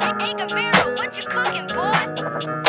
Hey, Gamero, what you cooking, boy?